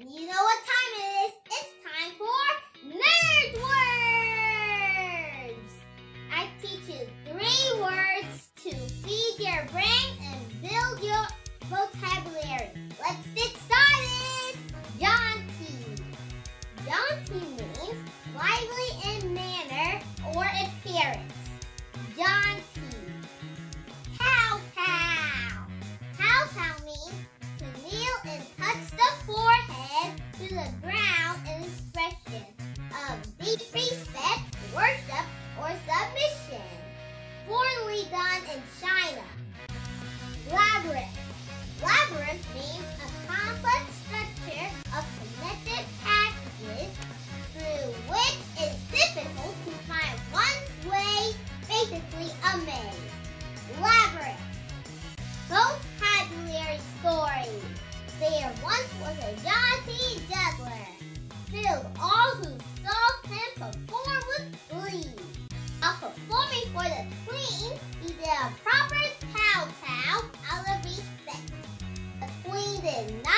And you know what time it is? It's time for Nerd Words! I teach you three words to feed your brain and build your vocabulary. Let's get started! Jaunty. Jaunty means lively in manner or appearance. Jaunty. Cow cow. Kowtow means the ground in expression of deep respect, worship, or submission. Formerly done in China. Labyrinth. Labyrinth means a complex structure of connected passages through which it's difficult to find one's way, basically a maze. Labyrinth. There once was a jaunty juggler, filled all who saw him perform with glee. While performing for the queen, he did a proper pow pow out of respect. The queen did not